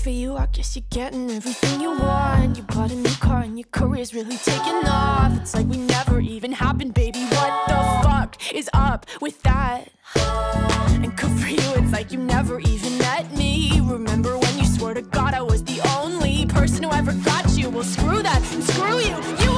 For you, I guess you're getting everything you want. You bought a new car and your career's really taking off. It's like we never even happened, baby. What the fuck is up with that? And good for you, it's like you never even met me. Remember when you swore to God I was the only person who ever got you? Well, screw that and screw you. You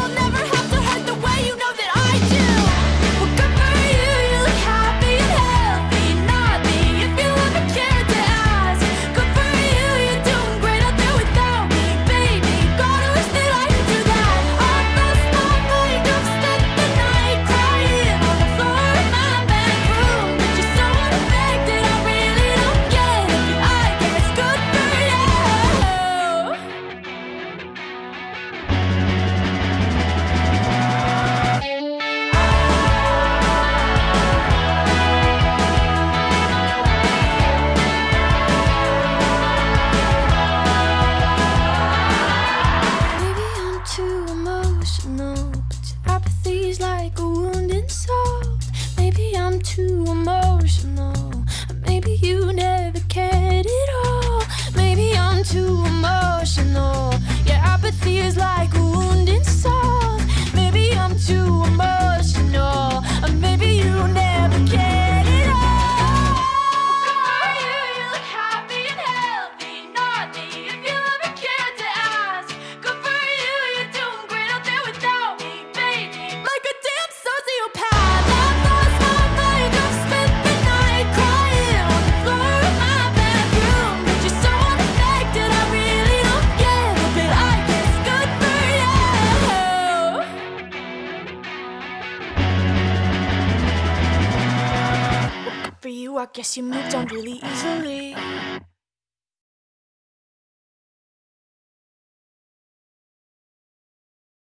I guess you moved on really easily.